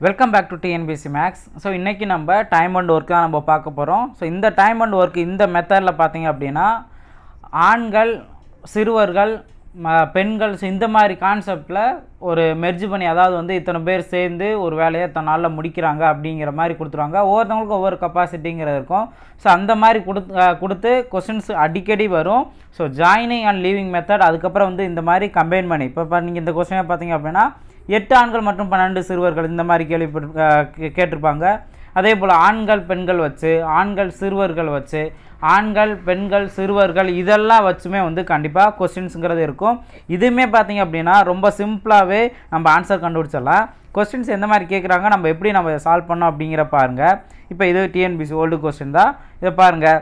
Welcome back to TNPSC maths so இன்றைக்கி நம்ம time and work தான் நம்ம பார்க்க போகிறோம் ஸோ இந்த டைம் அண்ட் ஒர்க் இந்த மெத்தடில் பார்த்தீங்க அப்படின்னா ஆண்கள் சிறுவர்கள் ம- பெண்கள் ஸோ இந்த மாதிரி கான்செப்டில் ஒரு மெர்ஜ் பண்ணி அதாவது வந்து இத்தனை பேர் சேர்ந்து ஒரு வேலையை தன் நாளில் முடிக்கிறாங்க அப்படிங்கிற மாதிரி கொடுத்துருவாங்க. ஒவ்வொருத்தவங்களுக்கும் ஒவ்வொரு கெப்பாசிட்டிங்கிறது இருக்கும். ஸோ அந்த மாதிரி கொடுத்து கொடுத்து கொஷின்ஸ் அடிக்கடி வரும். So joining and leaving method அதுக்கப்புறம் வந்து இந்த மாதிரி கம்பைன் பண்ணி இப்போ இப்போ நீங்கள் இந்த கொஸ்டினை பார்த்தீங்க அப்படின்னா எட்டு ஆண்கள் மற்றும் பன்னெண்டு சிறுவர்கள் இந்த மாதிரி கேள்விப்பட்டு கேட்டிருப்பாங்க. அதே போல் ஆண்கள் பெண்கள் வச்சு ஆண்கள் சிறுவர்கள் வச்சு ஆண்கள் பெண்கள் சிறுவர்கள் இதெல்லாம் வச்சுமே வந்து கண்டிப்பாக கொஸ்டின்ஸுங்கிறது இருக்கும். இதுவுமே பார்த்தீங்க அப்படின்னா ரொம்ப சிம்பிளாகவே நம்ம ஆன்சர் கண்டுபிடிச்சிடலாம். கொஸ்டின்ஸ் எந்த மாதிரி கேட்குறாங்க நம்ம எப்படி நம்ம சால்வ் பண்ணோம் அப்படிங்கிற பாருங்க. இப்போ இது டிஎன்பிசி ஓல்டு கொஸ்டின் தான். இதை பாருங்கள்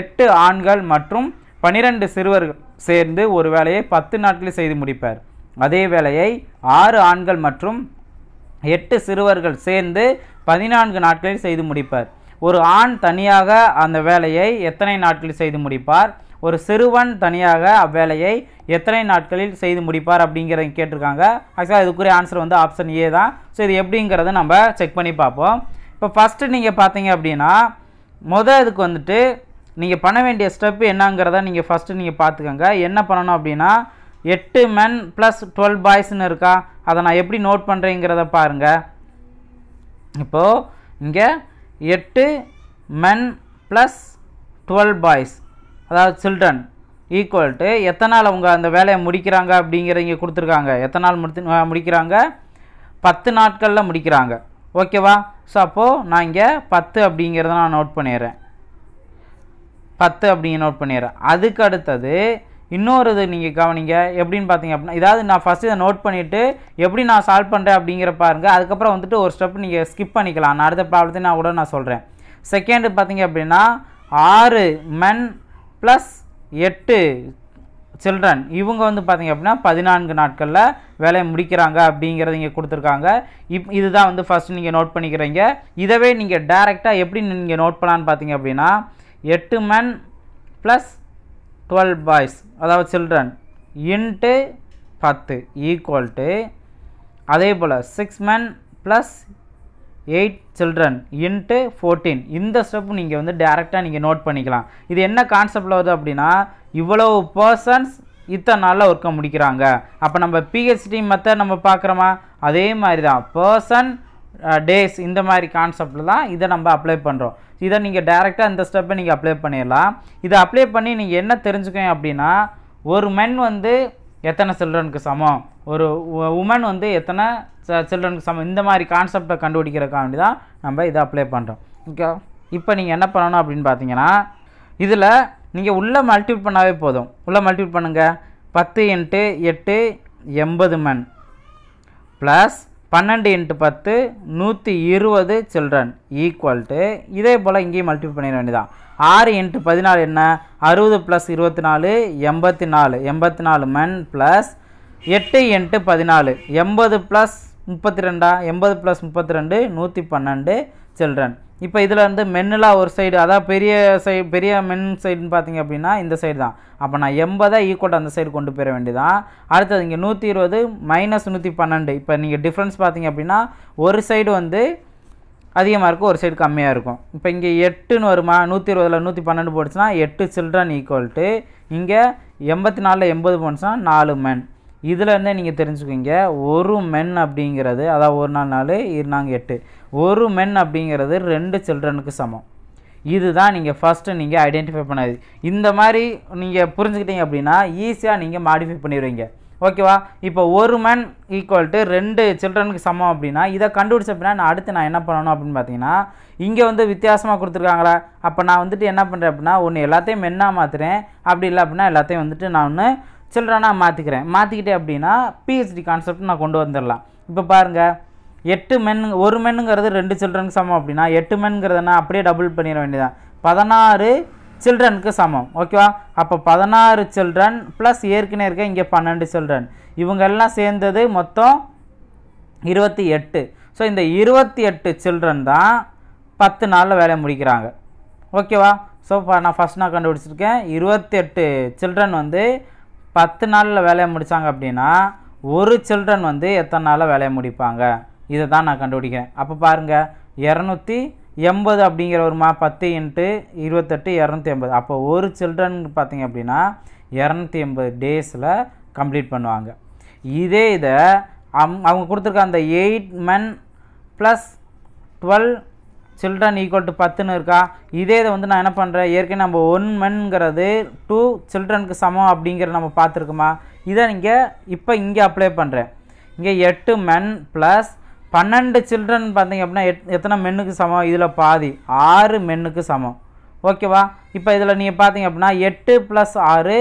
எட்டு ஆண்கள் மற்றும் பனிரெண்டு சிறுவர்கள் சேர்ந்து ஒரு வேலையை பத்து நாட்களில் செய்து முடிப்பார். அதே வேலையை ஆறு ஆண்கள் மற்றும் எட்டு சிறுவர்கள் சேர்ந்து பதினான்கு நாட்களில் செய்து முடிப்பார். ஒரு ஆண் தனியாக அந்த வேலையை எத்தனை நாட்களில் செய்து முடிப்பார்? ஒரு சிறுவன் தனியாக அவ்வேலையை எத்தனை நாட்களில் செய்து முடிப்பார் அப்படிங்கிறத கேட்டிருக்காங்க. ஆக்சுவலாக இதுக்குரிய ஆன்சர் வந்து ஆப்ஷன் ஏ தான். ஸோ இது எப்படிங்கிறத நம்ம செக் பண்ணி பார்ப்போம். இப்போ ஃபஸ்ட்டு நீங்கள் பார்த்தீங்க அப்படின்னா மொதல் இதுக்கு வந்துட்டு நீங்கள் பண்ண வேண்டிய ஸ்டெப் என்னங்கிறத நீங்கள் ஃபஸ்ட்டு நீங்கள் பார்த்துக்கோங்க. என்ன பண்ணணும் அப்படின்னா எட்டு மென் ப்ளஸ் டுவெல் பாய்ஸ்னு இருக்கா? அதை நான் எப்படி நோட் பண்ணுறேங்கிறத பாருங்கள் இப்போது இங்கே எட்டு மென் ப்ளஸ் டுவெல் பாய்ஸ் அதாவது சில்ட்ரன் ஈக்குவல் டு எத்தனால் அவங்க அந்த வேலையை முடிக்கிறாங்க அப்படிங்கிறத இங்கே கொடுத்துருக்காங்க. எத்தனை நாள் முடித்து முடிக்கிறாங்க? பத்து நாட்களில் முடிக்கிறாங்க. ஓகேவா ஸோ அப்போது நான் இங்கே பத்து அப்படிங்கிறத நான் நோட் பண்ணிடுறேன். பத்து அப்படிங்க நோட் பண்ணிடுறேன். அதுக்கு அடுத்தது இன்னொரு இது நீங்கள் கவனிங்க எப்படின்னு பார்த்தீங்க அப்படின்னா இதாவது நான் ஃபஸ்ட்டு இதை நோட் பண்ணிவிட்டு எப்படி நான் சால்வ் பண்ணுறேன் அப்படிங்கிற பாருங்க. அதுக்கப்புறம் வந்துட்டு ஒரு ஸ்டெப் நீங்கள் ஸ்கிப் பண்ணிக்கலாம். நான் அடுத்த ப்ராப்ளத்தையும் நான் கூட நான் சொல்கிறேன் செகண்டு பார்த்தீங்க அப்படின்னா ஆறு மென் ப்ளஸ் எட்டு சில்ட்ரன் இவங்க வந்து பார்த்தீங்க அப்படின்னா பதினான்கு நாட்களில் வேலையை முடிக்கிறாங்க அப்படிங்கிறத இங்கே கொடுத்துருக்காங்க. இப் இதுதான் வந்து ஃபஸ்ட்டு நீங்கள் நோட் பண்ணிக்கிறீங்க. இதவே நீங்கள் டேரெக்டாக எப்படி நீங்கள் நோட் பண்ணலான்னு பார்த்தீங்க அப்படின்னா எட்டு மென் ப்ளஸ் டுவெல் பாய்ஸ் அதாவது சில்ட்ரன் இன்ட்டு பத்து ஈக்குவல் டு அதே போல் six men plus eight children into fourteen இந்த ஸ்டெப் நீங்கள் வந்து டேரெக்டாக நீங்கள் நோட் பண்ணிக்கலாம். இது என்ன கான்செப்டில் வருது அப்படின்னா இவ்வளவு பர்சன்ஸ் இத்தனை நாளில் ஒர்க்கை முடிக்கிறாங்க. அப்போ நம்ம பிஹெச்டி மெத்தட் நம்ம பார்க்குறோமா? அதே மாதிரி தான் பர்சன் டேஸ் இந்த மாதிரி கான்செப்டில் தான் இதை நம்ம அப்ளை பண்ணுறோம் இதை நீங்கள் டேரெக்டாக இந்த ஸ்டெப்பை நீங்கள் அப்ளை பண்ணிடலாம். இதை அப்ளை பண்ணி நீங்கள் என்ன தெரிஞ்சுக்கோங்க அப்படின்னா ஒரு மென் வந்து எத்தனை சில்ட்ரனுக்கு சமம்? ஒரு உமன் வந்து எத்தனை சில்ட்ரனுக்கு சமம்? இந்த மாதிரி கான்செப்டை கண்டுபிடிக்கிறதுக்காண்டி தான் நம்ம இதை அப்ளை பண்ணுறோம் ஓகே இப்போ நீங்கள் என்ன பண்ணணும் அப்படின்னு பார்த்தீங்கன்னா இதில் நீங்கள் உள்ளே மல்டிபிள் பண்ணாவே போதும். உள்ளே மல்டிபிள் பண்ணுங்கள் பத்து இன்ட்டு எட்டு எண்பது மண் ப்ளஸ் பன்னெண்டு இன்ட்டு பத்து நூற்றி இருபது சில்ட்ரன் ஈக்குவல் டு இதே போல் இங்கேயும் மல்டிபிள் பண்ணிட வேண்டியதான் ஆறு இன்ட்டு பதினாலு என்ன? அறுபது ப்ளஸ் இருபத்தி நாலு எண்பத்தி நாலு எண்பத்தி நாலு மண் ப்ளஸ் எட்டு இன்ட்டு பதினாலு. எண்பது ப்ளஸ் முப்பத்தி ரெண்டா? எண்பது ப்ளஸ் முப்பத்தி ரெண்டு நூற்றி பன்னெண்டு சில்ட்ரன். இப்போ இதில் வந்து மென்னுலாம் ஒரு சைடு அதாவது பெரிய சை பெரிய மென் சைடுன்னு பார்த்தீங்க அப்படின்னா இந்த சைடு தான். அப்போ நான் எண்பதை ஈக்குவல் அந்த சைடு கொண்டு போயிட வேண்டியதான் அடுத்தது இங்கே நூற்றி இருபது மைனஸ் நூற்றி பன்னெண்டு இப்போ நீங்கள் டிஃப்ரென்ஸ் பார்த்தீங்க அப்படின்னா ஒரு சைடு வந்து அதிகமாக இருக்கும் ஒரு சைடு கம்மியாக இருக்கும். இப்போ இங்கே எட்டுன்னு வருமா? நூற்றி இருபதில் நூற்றி பன்னெண்டு போட்டுச்சுன்னா எட்டு சில்ட்ரன் ஈக்குவல் டு இங்கே எண்பத்தி நாலில் எண்பது போனுச்சுன்னா நாலு மென் இதில் நீங்கள் தெரிஞ்சுக்குவீங்க. ஒரு மென் அப்படிங்கிறது அதாவது ஒரு நாள் நாலு இருந்தாங்க எட்டு. ஒரு மென் அப்படிங்கிறது ரெண்டு சில்ட்ரனுக்கு சமம். இதுதான் நீங்கள் ஃபஸ்ட்டு நீங்கள் ஐடென்டிஃபை பண்ணாது. இந்த மாதிரி நீங்கள் புரிஞ்சுக்கிட்டீங்க அப்படின்னா ஈஸியாக நீங்கள் மாடிஃபை பண்ணிடுவீங்க. ஓகேவா இப்போ ஒரு மேன் ஈக்குவல் டு ரெண்டு சில்ட்ரனுக்கு சமம் அப்படின்னா இதை கண்டுபிடிச்ச அப்படின்னா நான் அடுத்து நான் என்ன பண்ணணும் அப்படின்னு பார்த்தீங்கன்னா இங்கே வந்து வித்தியாசமாக கொடுத்துருக்காங்களா? அப்போ நான் வந்துட்டு என்ன பண்ணுறேன் அப்படின்னா ஒன்று எல்லாத்தையும் மென்னாக மாற்றுறேன் அப்படி இல்லை அப்படின்னா எல்லாத்தையும் வந்துட்டு நான் ஒன்று சில்ட்ரனாக மாற்றிக்கிறேன் மாற்றிக்கிட்டேன் அப்படின்னா பிஹெச்டி கான்செப்ட் நான் கொண்டு வந்துடலாம். இப்போ பாருங்கள் எட்டு மென் ஒரு மென்னுங்கிறது ரெண்டு சில்ட்ரனுக்கு சமம் அப்படின்னா எட்டு மென்ங்கிறதுனா அப்படியே டபுள் பண்ணிட வேண்டியதான் பதினாறு சில்ட்ரனுக்கு சமம் ஓகேவா அப்போ பதினாறு சில்ட்ரன் ப்ளஸ் ஏற்கனவே இருக்க இங்கே பன்னெண்டு சில்ட்ரன் இவங்க எல்லாம் சேர்ந்தது மொத்தம் இருபத்தி எட்டு. ஸோ இந்த இருபத்தி எட்டு சில்ட்ரன் தான் பத்து நாளில் வேலையை முடிக்கிறாங்க. ஓகேவா ஸோ நான் ஃபஸ்ட் நான் கண்டுபிடிச்சிருக்கேன். இருபத்தி எட்டு சில்ட்ரன் வந்து பத்து நாளில் வேலையை முடித்தாங்க அப்படின்னா ஒரு சில்ட்ரன் வந்து எத்தனை நாளில் வேலையை முடிப்பாங்க? இதை தான் நான் கண்டுபிடிக்கிறேன். அப்போ பாருங்கள் இரநூத்தி எண்பது அப்படிங்கிற ஒரு மா பத்து இன்ட்டு இருபத்தெட்டு இரநூத்தி எண்பது. அப்போ ஒரு சில்ட்ரன் பார்த்திங்க அப்படின்னா இரநூத்தி எண்பது டேஸில் கம்ப்ளீட் பண்ணுவாங்க. இதே இதை அம் அவங்க கொடுத்துருக்க அந்த eight men plus twelve children equal to பத்துன்னு இருக்கா? இதே இதை வந்து நான் என்ன பண்ணுறேன் ஏற்கனவே நம்ம ஒன் மென்ங்கிறது டூ சில்ட்ரனுக்கு சமம் அப்படிங்கிற நம்ம பார்த்துருக்கோமா? இதை நீங்கள் இப்போ இங்கே அப்ளை பண்ணுறேன் இங்கே எட்டு மென் ப்ளஸ் பன்னெண்டு சில்ட்ரன் பார்த்தீங்க அப்படின்னா எத் எத்தனை மென்னுக்கு சமம்? இதில் பாதி ஆறு மென்னுக்கு சமம். ஓகேவா இப்போ இதில் நீங்கள் பார்த்தீங்க அப்படின்னா எட்டு ப்ளஸ் ஆறு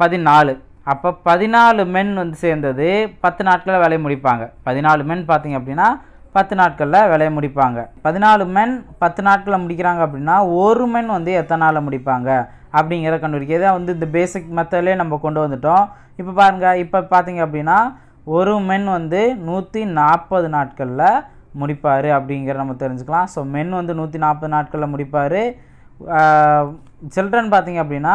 பதினாலு. அப்போ பதினாலு மென் வந்து சேர்ந்தது பத்து நாட்களில் வேலையை முடிப்பாங்க. பதினாலு மென் பார்த்தீங்க அப்படின்னா பத்து நாட்களில் வேலையை முடிப்பாங்க. பதினாலு மென் பத்து நாட்களில் முடிக்கிறாங்க அப்படின்னா ஒரு மென் வந்து எத்தனை நாளில் முடிப்பாங்க? அப்படிங்கிற கண்டுபிடிக்க. இதை வந்து இந்த பேசிக் மெத்தட்லேயே நம்ம கொண்டு வந்துட்டோம். இப்போ பாருங்கள் இப்போ பார்த்தீங்க அப்படின்னா ஒரு மென் வந்து நூற்றி நாற்பது நாட்களில் முடிப்பார் அப்படிங்கிற நம்ம தெரிஞ்சுக்கலாம். ஸோ மென் வந்து நூற்றி நாற்பது நாட்களில் முடிப்பார். சில்ட்ரன் பார்த்தீங்க அப்படின்னா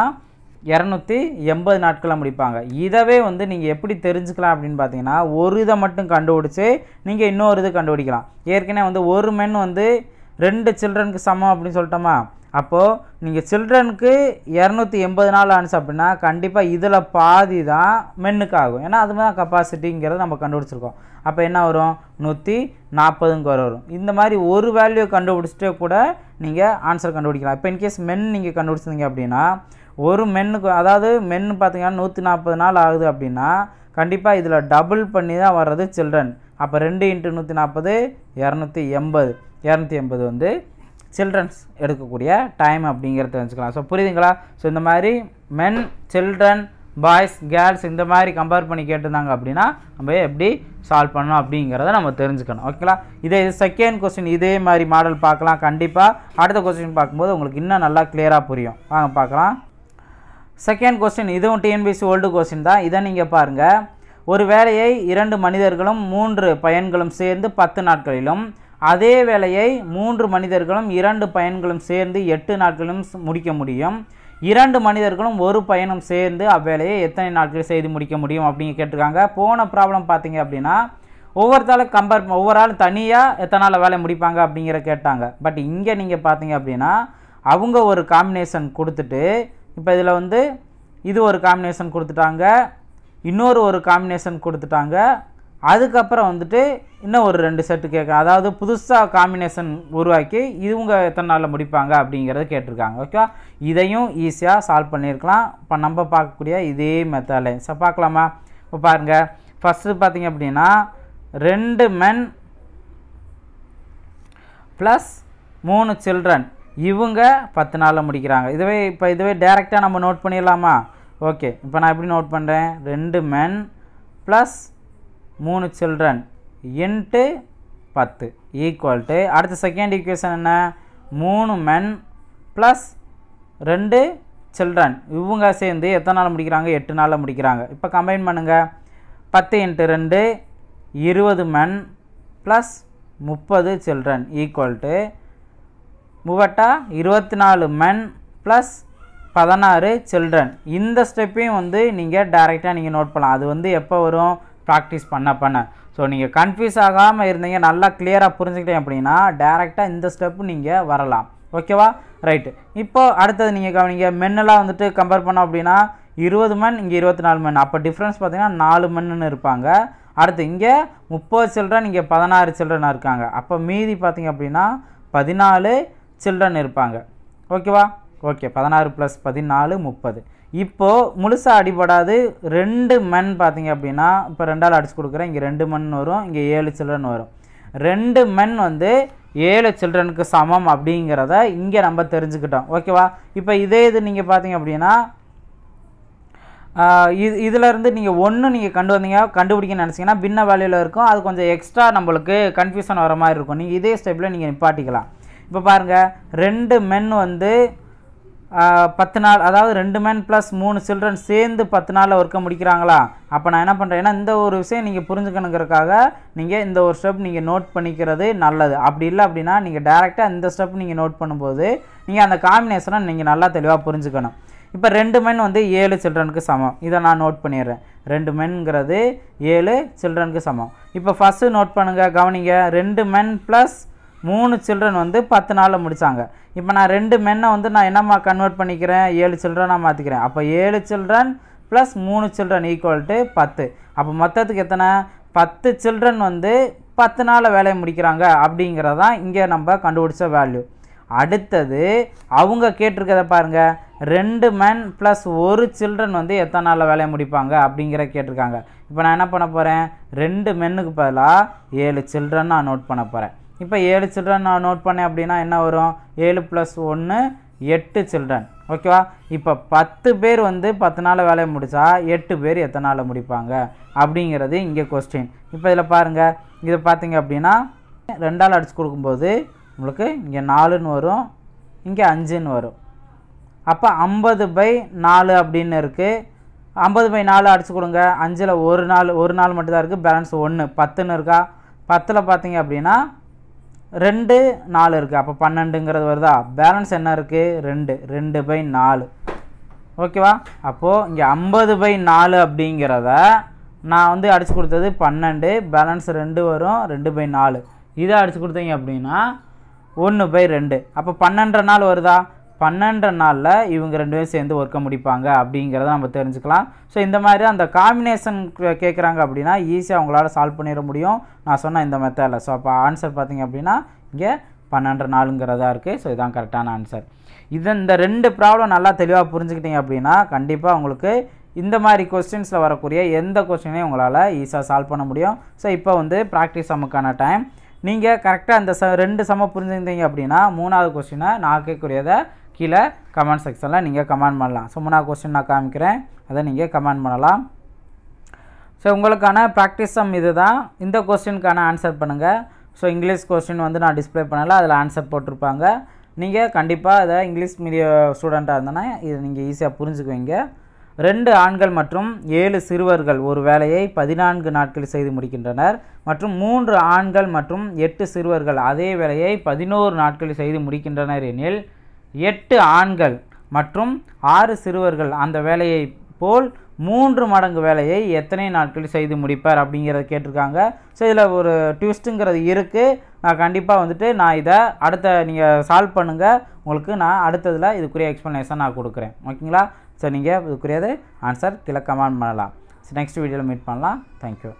இரநூத்தி எண்பது நாட்களாக முடிப்பாங்க. இதவே வந்து நீங்கள் எப்படி தெரிஞ்சுக்கலாம் அப்படின்னு பார்த்தீங்கன்னா ஒரு இதை மட்டும் கண்டுபிடிச்சி நீங்கள் இன்னொரு இது கண்டுபிடிக்கலாம். ஏற்கனவே வந்து ஒரு மென் வந்து ரெண்டு சில்ட்ரனுக்கு சமம் அப்படின்னு சொல்லிட்டோமா? அப்போது நீங்கள் சில்ட்ரனுக்கு இரநூத்தி எண்பது நாள் ஆனிச்சு அப்படின்னா கண்டிப்பாக இதில் பாதி தான் மென்னுக்கு ஆகும். ஏன்னா அது தான் கெப்பாசிட்டிங்கிறத நம்ம கண்டுபிடிச்சிருக்கோம். அப்போ என்ன வரும்? நூற்றி நாற்பதுங்க வரும். இந்த மாதிரி ஒரு வேல்யூ கண்டுபிடிச்சிட்டே கூட நீங்கள் ஆன்சர் கண்டுபிடிக்கலாம். இப்போ இன்கேஸ் மென் நீங்கள் கண்டுபிடிச்சிருந்தீங்க அப்படின்னா ஒரு மென்னுக்கு அதாவது மென்னு பார்த்தீங்கன்னா நூற்றி நாற்பது நாள் ஆகுது அப்படின்னா கண்டிப்பாக இதில் டபுள் பண்ணி தான் வர்றது சில்ட்ரன். அப்போ ரெண்டு இன்ட்டு நூற்றி நாற்பது இரநூத்தி எண்பது. இரநூத்தி எண்பது வந்து சில்ட்ரன்ஸ் எடுக்கக்கூடிய டைம் அப்படிங்கிறத தெரிஞ்சுக்கலாம் ஸோ புரியுதுங்களா? ஸோ இந்த மாதிரி மென் சில்ட்ரன் பாய்ஸ் கேர்ள்ஸ் இந்த மாதிரி கம்பேர் பண்ணி கேட்டிருந்தாங்க அப்படின்னா நம்ம எப்படி சால்வ் பண்ணணும் அப்படிங்கிறத நம்ம தெரிஞ்சுக்கணும். ஓகேங்களா இதே செகண்ட் கொஸ்டின் இதே மாதிரி மாடல் பார்க்கலாம். கண்டிப்பாக அடுத்த கொஸ்டின் பார்க்கும்போது உங்களுக்கு இன்னும் நல்லா கிளியராக புரியும். வாங்க பார்க்கலாம். செகண்ட் கொஸ்டின் இதுவும் டிஎன்பிசி ஓல்டு கொஸ்டின் தான். இதை நீங்கள் பாருங்கள் ஒரு வேலையை இரண்டு மனிதர்களும் மூன்று பயன்களும் சேர்ந்து பத்து நாட்களிலும் அதே வேலையை மூன்று மனிதர்களும் இரண்டு பயன்களும் சேர்ந்து எட்டு நாட்களிலும் முடிக்க முடியும். இரண்டு மனிதர்களும் ஒரு பயணம் சேர்ந்து அவ்வேலையை எத்தனை நாட்கள் செய்து முடிக்க முடியும் அப்படின்னு கேட்டிருக்காங்க. போன ப்ராப்ளம் பார்த்தீங்க அப்படின்னா ஒவ்வொருத்தாலும் கம்பேர் ஒவ்வொரு ஆளும் தனியாக எத்தனை நாள் வேலை முடிப்பாங்க அப்படிங்கிற கேட்டாங்க. பட் இங்கே நீங்கள் பார்த்தீங்க அப்படின்னா அவங்க ஒரு காம்பினேஷன் கொடுத்துட்டு இப்போ இதில் வந்து இது ஒரு காம்பினேஷன் கொடுத்துட்டாங்க. இன்னொரு ஒரு காம்பினேஷன் கொடுத்துட்டாங்க. அதுக்கப்புறம் வந்துட்டு இன்னும் ஒரு ரெண்டு செட்டு கேட்க அதாவது புதுசாக காம்பினேஷன் உருவாக்கி இவங்க எத்தனை நாளில் முடிப்பாங்க அப்படிங்கிறத கேட்டிருக்காங்க. ஓகே இதையும் ஈஸியாக சால்வ் பண்ணியிருக்கலாம். இப்போ நம்ம பார்க்கக்கூடிய இதே மெத்தடில் ஸோ பார்க்கலாமா? இப்போ பாருங்கள் ஃபஸ்ட்டு பார்த்தீங்க அப்படின்னா ரெண்டு மென் ப்ளஸ் மூணு சில்ட்ரன் இவங்க பத்து நாளில் முடிக்கிறாங்க. இதுவே இப்போ இதுவே டேரெக்டாக நம்ம நோட் பண்ணிடலாமா? ஓகே இப்போ நான் எப்படி நோட் பண்ணுறேன் ரெண்டு மென் ப்ளஸ் மூணு சில்ட்ரன் இன்ட்டு பத்து. ஈக்குவல் டு அடுத்த செகண்ட் ஈக்குவேஷன் என்ன? மூணு மென் ப்ளஸ் ரெண்டு சில்ட்ரன் இவங்க சேர்ந்து எத்தனை நாள் முடிக்கிறாங்க? எட்டு நாளில் முடிக்கிறாங்க. இப்போ கம்பைன் பண்ணுங்கள் பத்து இன்ட்டு ரெண்டு இருபது மென் ப்ளஸ் முப்பது சில்ட்ரன் ஈக்குவல் டு மூவட்டா இருபத்தி நாலு மென் ப்ளஸ் பதினாறு சில்ட்ரன் இந்த ஸ்டெப்பையும் வந்து நீங்கள் டைரெக்டாக நீங்கள் நோட் பண்ணலாம். அது வந்து எப்போ வரும்? ப்ராக்டிஸ் பண்ண பண்ண. ஸோ நீங்கள் கன்ஃபியூஸ் ஆகாமல் இருந்தீங்க நல்லா கிளியராக புரிஞ்சுக்கிட்டேன் அப்படின்னா டேரெக்டாக இந்த ஸ்டெப்பு நீங்கள் வரலாம். ஓகேவா ரைட்டு இப்போ அடுத்தது நீங்கள் கவனிங்க. மென்னெல்லாம் வந்துட்டு கம்பேர் பண்ணோம் அப்படின்னா இருபது மண் இங்கே இருபத்தி நாலு மண் அப்போ டிஃப்ரென்ஸ் பார்த்தீங்கன்னா நாலு மண்ணுன்னு இருப்பாங்க. அடுத்து இங்கே முப்பது சில்ட்ரன் இங்கே பதினாறு சில்ட்ரனாக இருக்காங்க. அப்போ மீதி பார்த்தீங்க அப்படின்னா பதினாலு சில்ட்ரன் இருப்பாங்க. ஓகேவா? ஓகே பதினாறு ப்ளஸ் பதினாலு முப்பது. இப்போது முழுசாக அடிபடாது ரெண்டு மண் பார்த்தீங்க அப்படின்னா இப்போ ரெண்டால் அடிச்சு கொடுக்குறேன் இங்கே ரெண்டு மண் வரும் இங்கே ஏழு சில்ட்ரன் வரும். ரெண்டு மண் வந்து ஏழு சில்ட்ரனுக்கு சமம் அப்படிங்கிறத இங்கே நம்ம தெரிஞ்சுக்கிட்டோம். ஓகேவா? இப்போ இதே இது நீங்கள் பார்த்தீங்க அப்படின்னா இது இதிலேருந்து நீங்கள் ஒன்று நீங்கள் கண்டு வந்தீங்க கண்டுபிடிக்க நினச்சிங்கன்னா பின்ன வேலையில் இருக்கும். அது கொஞ்சம் எக்ஸ்ட்ரா நம்மளுக்கு கன்ஃபியூஷன் வர மாதிரி இருக்கும். நீங்கள் இதே ஸ்டெப்பில் நீங்கள் நிப்பாட்டிக்கலாம். இப்போ பாருங்கள் ரெண்டு மென் வந்து பத்து நாள் அதாவது ரெண்டு மென் ப்ளஸ் மூணு சில்ட்ரன் சேர்ந்து பத்து நாளில் ஒர்க்கை முடிக்கிறாங்களா? அப்போ நான் என்ன பண்ணுறேன் ஏன்னா இந்த ஒரு விஷயம் நீங்கள் புரிஞ்சுக்கணுங்கிறக்காக நீங்கள் இந்த ஒரு ஸ்டெப் நீங்கள் நோட் பண்ணிக்கிறது நல்லது. அப்படி இல்லை அப்படின்னா நீங்கள் டேரெக்டாக இந்த ஸ்டெப் நீங்கள் நோட் பண்ணும்போது நீங்கள் அந்த காம்பினேஷனை நீங்கள் நல்லா தெளிவாக புரிஞ்சுக்கணும். இப்போ ரெண்டு மென் வந்து ஏழு சில்ட்ரனுக்கு சமம். இதை நான் நோட் பண்ணிடுறேன். ரெண்டு மென்ங்கிறது ஏழு சில்ட்ரனுக்கு சமம். இப்போ ஃபஸ்ட்டு நோட் பண்ணுங்கள் கவனிங்க. ரெண்டு மென் ப்ளஸ் மூணு சில்ட்ரன் வந்து பத்து நாளில் முடித்தாங்க இப்போ நான் ரெண்டு மென்னை வந்து நான் என்னம்மா கன்வெர்ட் பண்ணிக்கிறேன்? ஏழு சில்ட்ரனாக மாற்றிக்கிறேன் அப்போ ஏழு சில்ட்ரன் ப்ளஸ் மூணு சில்ட்ரன் ஈக்குவல் டு பத்து. அப்போ மொத்தத்துக்கு எத்தனை? பத்து சில்ட்ரன் வந்து பத்து நாளில் வேலையை முடிக்கிறாங்க. அப்படிங்கிறதான் இங்கே நம்ம கண்டுபிடிச்ச வேல்யூ அடுத்தது அவங்க கேட்டிருக்கத பாருங்கள் ரெண்டு மென் ப்ளஸ் ஒரு சில்ட்ரன் வந்து எத்தனை நாளில் வேலையை முடிப்பாங்க? அப்படிங்கிற கேட்டிருக்காங்க. இப்போ நான் என்ன பண்ண போகிறேன் ரெண்டு மென்னுக்கு பதிலாக ஏழு சில்ட்ரன் நான் நோட் பண்ண போகிறேன் இப்போ ஏழு சில்ட்ரன் நான் நோட் பண்ணேன் அப்படின்னா என்ன வரும்? ஏழு ப்ளஸ் ஒன்று எட்டு சில்ட்ரன் ஓகேவா இப்போ பத்து பேர் வந்து பத்து நாள் வேலையை முடித்தா எட்டு பேர் எத்தனை நாளில் முடிப்பாங்க? அப்படிங்கிறது இங்கே கொஸ்டின் இப்போ இதில் பாருங்கள் இதை பார்த்தீங்க அப்படின்னா ரெண்டால் அடித்து கொடுக்கும்போது உங்களுக்கு இங்கே நாலுன்னு வரும் இங்கே அஞ்சுன்னு வரும். அப்போ ஐம்பது பை நாலு அப்படின்னு இருக்குது ஐம்பது பை நாலு அடிச்சு கொடுங்க. அஞ்சில் ஒரு நாள் ஒரு நாள் மட்டும்தான் இருக்குது பேலன்ஸ் ஒன்று பத்துன்னு இருக்கா? பத்தில் பார்த்தீங்க அப்படின்னா ரெண்டு நாலு இருக்குது அப்போ பன்னெண்டுங்கிறது வருதா? பேலன்ஸ் என்ன இருக்குது ரெண்டு. ரெண்டு பை நாலு. ஓகேவா அப்போது இங்கே ஐம்பது பை நாலு அப்படிங்கிறத நான் வந்து அடித்து கொடுத்தது பன்னெண்டு பேலன்ஸ் ரெண்டு வரும் ரெண்டு பை நாலு. இதை அடித்து கொடுத்தீங்க அப்படின்னா ஒன்று பை ரெண்டு. அப்போ பன்னெண்டரை நாள் வருதா? பன்னெண்டு நாளில் இவங்க ரெண்டு பேரும் சேர்ந்து ஒர்க்கை முடிப்பாங்க அப்படிங்கிறத நம்ம தெரிஞ்சுக்கலாம். ஸோ இந்த மாதிரி அந்த காம்பினேஷன் கேட்குறாங்க அப்படின்னா ஈஸியாக அவங்களால சால்வ் பண்ணிட முடியும். நான் சொன்ன இந்த மெத்தடில் ஸோ அப்போ ஆன்சர் பார்த்தீங்க அப்படின்னா இங்கே பன்னெண்டு நாளுங்கிறதா இருக்குது ஸோ இதுதான் கரெக்டான ஆன்சர் இது இந்த ரெண்டு ப்ராப்ளம் நல்லா தெளிவாக புரிஞ்சுக்கிட்டீங்க அப்படின்னா கண்டிப்பாக உங்களுக்கு இந்த மாதிரி கொஸ்டின்ஸில் வரக்கூடிய எந்த கொஸ்டினையும் உங்களால் ஈஸியாக சால்வ் பண்ண முடியும். ஸோ இப்போ வந்து ப்ராக்டிஸ் சமுக்கான டைம் நீங்கள் கரெக்டாக அந்த ச ரெண்டு சம புரிஞ்சுருந்தீங்க அப்படின்னா மூணாவது கொஸ்டினை நான் கேட்கக்கூடியதை கீழே கமெண்ட் செக்ஷனில் நீங்கள் கமெண்ட் பண்ணலாம். ஸோ மூணாவது கொஸ்டின் நான் காமிக்கிறேன். அதை நீங்கள் கமெண்ட் பண்ணலாம். ஸோ உங்களுக்கான ப்ராக்டிஸ் சம் இது தான் இந்த கொஸ்டினுக்கான ஆன்சர் பண்ணுங்கள் ஸோ இங்கிலீஷ் கொஸ்டின் வந்து நான் டிஸ்ப்ளே பண்ணல. அதில் ஆன்சர் போட்டிருப்பாங்க. நீங்கள் கண்டிப்பாக இதை இங்கிலீஷ் மீடியம் ஸ்டூடெண்ட்டாக இருந்தனா இதை நீங்கள் ஈஸியாக புரிஞ்சுக்குவீங்க. ரெண்டு ஆண்கள் மற்றும் ஏழு சிறுவர்கள் ஒரு வேலையை பதினான்கு நாட்கள் செய்து முடிக்கின்றனர். மற்றும் மூன்று ஆண்கள் மற்றும் எட்டு சிறுவர்கள் அதே வேலையை பதினோரு நாட்களில் செய்து முடிக்கின்றனர் எனில் எட்டு ஆண்கள் மற்றும் ஆறு சிறுவர்கள் அந்த வேலையை போல் மூன்று மடங்கு வேலையை எத்தனை நாட்களில் செய்து முடிப்பார் அப்படிங்கிறத கேட்டிருக்காங்க. ஸோ இதில் ஒரு ட்விஸ்ட்டுங்கிறது இருக்குது நான் கண்டிப்பாக வந்துட்டு நான் இதை அடுத்த நீங்கள் சால்வ் பண்ணுங்கள் உங்களுக்கு நான் அடுத்ததில் இதுக்குரிய எக்ஸ்ப்ளனேஷன் நான் கொடுக்குறேன். ஓகேங்களா? ஸோ நீங்கள் இதுக்குரியது ஆன்சர் கீழே கமெண்ட் பண்ணலாம். ஸோ நெக்ஸ்ட் வீடியோவில் மீட் பண்ணலாம். Thank you